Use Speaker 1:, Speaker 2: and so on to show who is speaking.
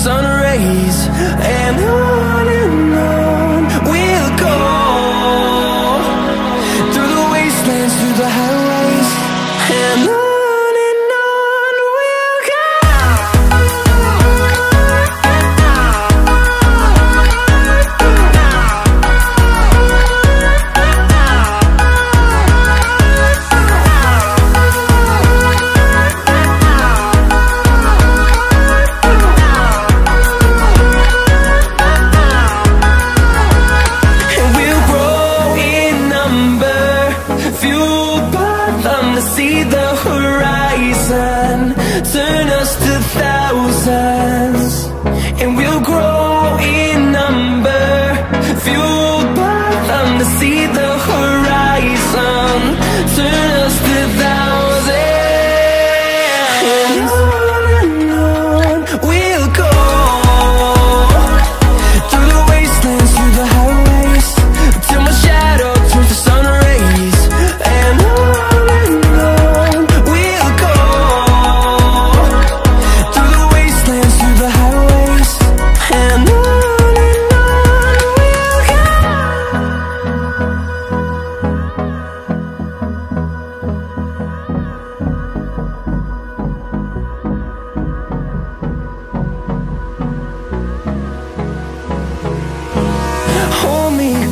Speaker 1: sun rays. thousand